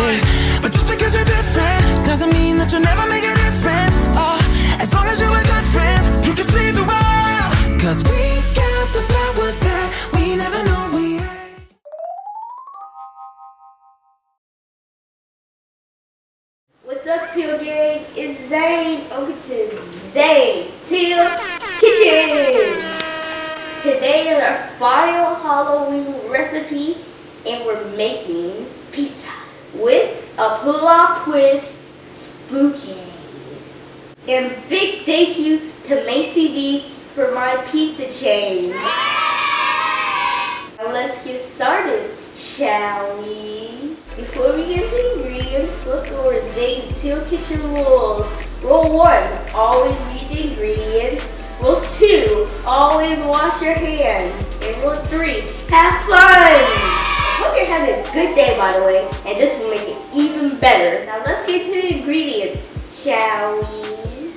Yeah. But just because you're different doesn't mean that you'll never make a difference. Oh, as long as you're with good you can save the world. Cause we got the power that we never knew we had. What's up, Teal Gang? It's Zane. Welcome to Zane's Teal Kitchen. Today is our final Halloween recipe, and we're making pizza with a pull-off twist spooky. And big thank you to Macy D for my pizza chain. Now let's get started, shall we? Before we get to the ingredients, let's go over Zane's Teal Kitchen rules. Rule one, always read the ingredients. Rule two, always wash your hands. And rule three, have fun. You're having a good day, by the way, and this will make it even better. Now let's get to the ingredients, shall we?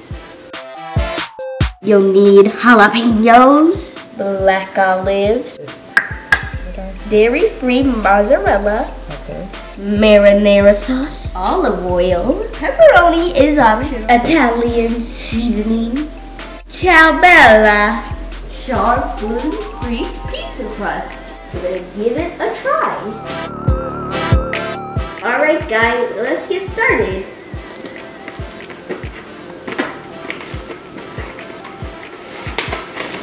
You'll need jalapenos, black olives, dairy-free mozzarella, marinara sauce, olive oil, pepperoni is optional, Italian seasoning, ciao bella, sharp gluten-free pizza crust. Gonna give it a try. Alright guys, let's get started.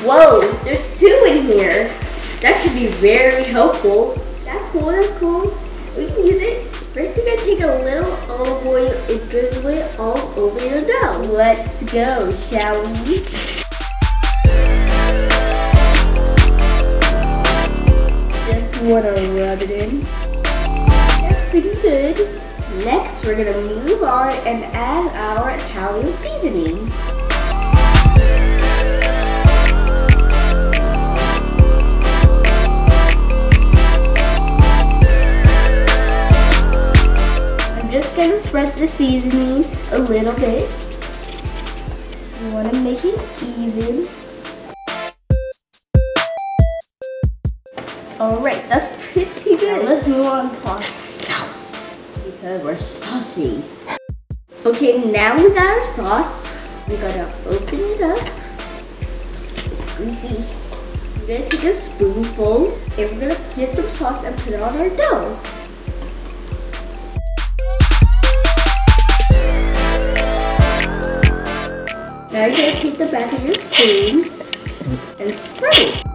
Whoa, there's two in here. That should be very helpful. That's cool, that's cool. We can use it. First, we're gonna take a little olive oil and drizzle it all over your dough. Let's go, shall we? Just wanna rub it in. That's pretty good. Next, we're gonna move on and add our Italian seasoning. I'm just gonna spread the seasoning a little bit. You wanna make it even. Alright, that's pretty good. Now let's move on to our sauce. Because we're saucy. Okay, now we got our sauce. We gotta open it up. It's greasy. We're gonna take a spoonful and we're gonna get some sauce and put it on our dough. Now you're gonna take the back of your spoon and spread it.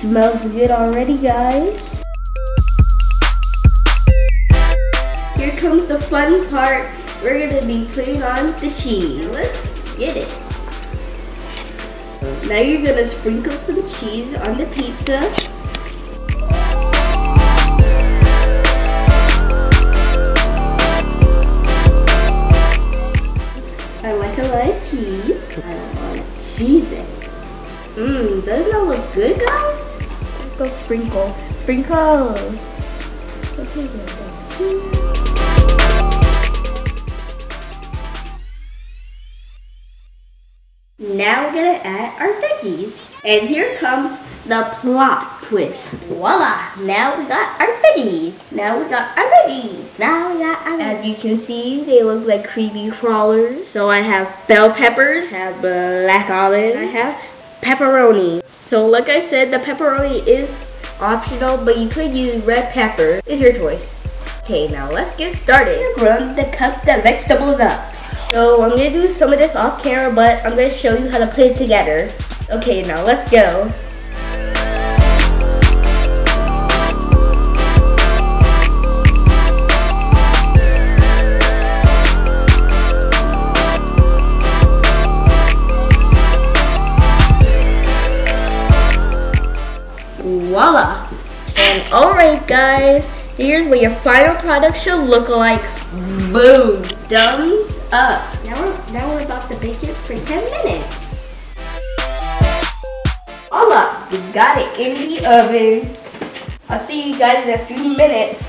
Smells good already, guys. Here comes the fun part. We're gonna be putting on the cheese. Let's get it. Now you're gonna sprinkle some cheese on the pizza. I like a lot of cheese. I want cheese it. Mmm, doesn't that look good, guys? Sprinkle, sprinkle, sprinkle. Okay. Now we're gonna add our veggies. And here comes the plot twist. Voila! Now we got our veggies. Now we got our veggies. Now we got our As you can see, they look like creepy crawlers. So I have bell peppers, I have black olives, I have pepperoni. So like I said, the pepperoni is optional, but you could use red pepper. It's your choice. Okay, now let's get started. Run to cut the vegetables up. So I'm gonna do some of this off camera, but I'm gonna show you how to put it together. Okay, now let's go. Voila! And alright guys, here's what your final product should look like. Boom! Thumbs up. Now we're, now we're about to bake it for 10 minutes. Voila! We got it in the oven. I'll see you guys in a few minutes.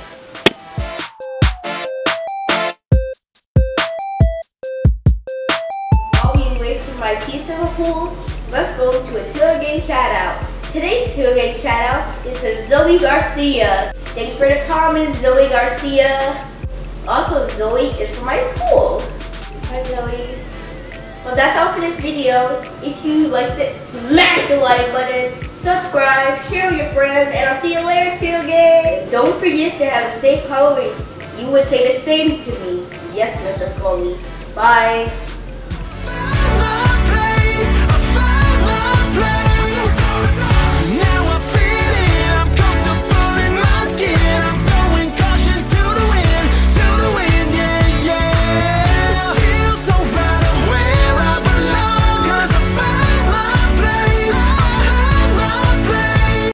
While we wait for my my piece of a pool, let's go to a Teal Gang shout out. Today's shout out is Zoe Garcia. Thank you for the comment, Zoe Garcia. Also, Zoe is from my school. Hi, Zoe. Well, that's all for this video. If you liked it, smash the like button, subscribe, share with your friends, and I'll see you later, Teal Gang. Don't forget to have a safe Halloween. You would say the same to me. Yes, Mr. Scully. Bye.